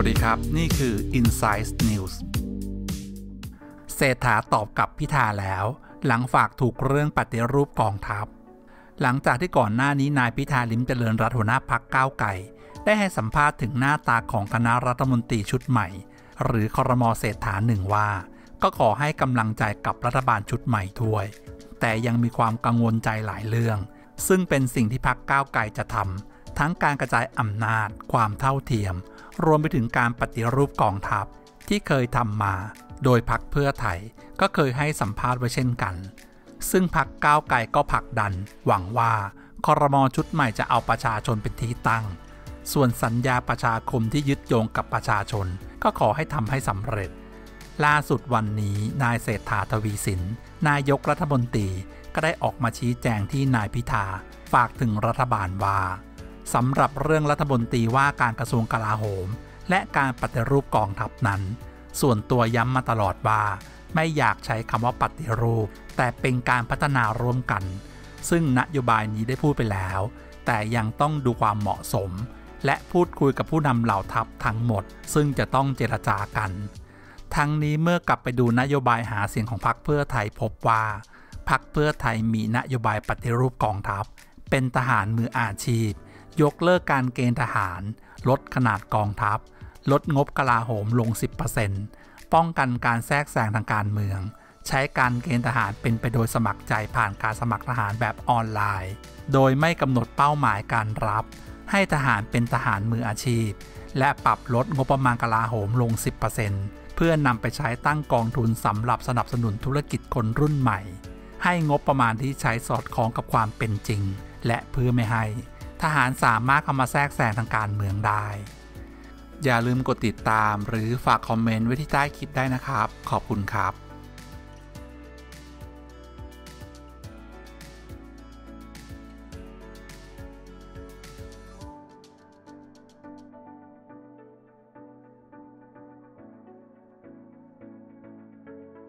วัสดีครับ นี่คือ Inside News เศรษฐาตอบกับพิธาแล้ว หลังฝากถูกเรื่องปฏิรูปกองทัพ หลังจากที่ก่อนหน้านี้นายพิธาลิมเจริญรัตหัวหน้าพักก้าวไก่ได้ให้สัมภาษณ์ถึงหน้าตาของคณะรัฐมนตรีชุดใหม่ หรือคอรมอเศรษฐาหนึ่งว่า ก็ขอให้กำลังใจกับรัฐบาลชุดใหม่ด้วย แต่ยังมีความกังวลใจหลายเรื่อง ซึ่งเป็นสิ่งที่พักก้าวไก่จะทำ ทั้งการกระจายอำนาจ ความเท่าเทียม รวมไปถึงการปฏิรูปกองทัพที่เคยทำมา โดยพักเพื่อไทยก็เคยให้สัมภาษณ์ไว้เช่นกัน ซึ่งพักก้าวไกลก็ผลักดัน หวังว่าคอรมอชุดใหม่จะเอาประชาชนเป็นที่ตั้ง ส่วนสัญญาประชาคมที่ยึดโยงกับประชาชน ก็ขอให้ทำให้สำเร็จ ล่าสุดวันนี้นายเศรษฐาทวีสิน นายกรัฐมนตรีก็ได้ออกมาชี้แจงที่นายพิธาฝากถึงรัฐบาลว่า สำหรับเรื่องรัฐมนตรีว่าการกระทรวงกลาโหม และการปฏิรูปกองทัพนั้น ส่วนตัวย้ำมาตลอดว่า ไม่อยากใช้คำว่าปฏิรูป แต่เป็นการพัฒนาร่วมกัน ซึ่งนโยบายนี้ได้พูดไปแล้ว แต่ยังต้องดูความเหมาะสม และพูดคุยกับผู้นำเหล่าทัพทั้งหมด ซึ่งจะต้องเจรจากัน ทั้งนี้เมื่อกลับไปดูนโยบายหาเสียงของพรรคเพื่อไทยพบว่าพรรคเพื่อไทยมีนโยบายปฏิรูปกองทัพ เป็นทหารมืออาชีพ ยกเลิกการเกณฑ์ทหาร ลดขนาดกองทัพ ลดงบกลาโหมลง 10%ป้องกันการแทรกแซงทางการเมือง ใช้การเกณฑ์ทหารเป็นไปโดยสมัครใจผ่านการสมัครทหารแบบออนไลน์ โดยไม่กำหนดเป้าหมายการรับ ให้ทหารเป็นทหารมืออาชีพ และปรับลดงบประมาณกลาโหมลง 10%เพื่อนำไปใช้ตั้งกองทุนสำหรับสนับสนุนธุรกิจคนรุ่นใหม่ ให้งบประมาณที่ใช้สอดคล้องกับความเป็นจริง และเพื่อไม่ให้ ทหารสามารถเข้ามาแทรกแซงทางการเมืองได้ อย่าลืมกดติดตามหรือฝากคอมเมนต์ไว้ที่ใต้คลิปได้นะครับ ขอบคุณครับ